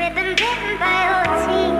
rhythm bitten by OT.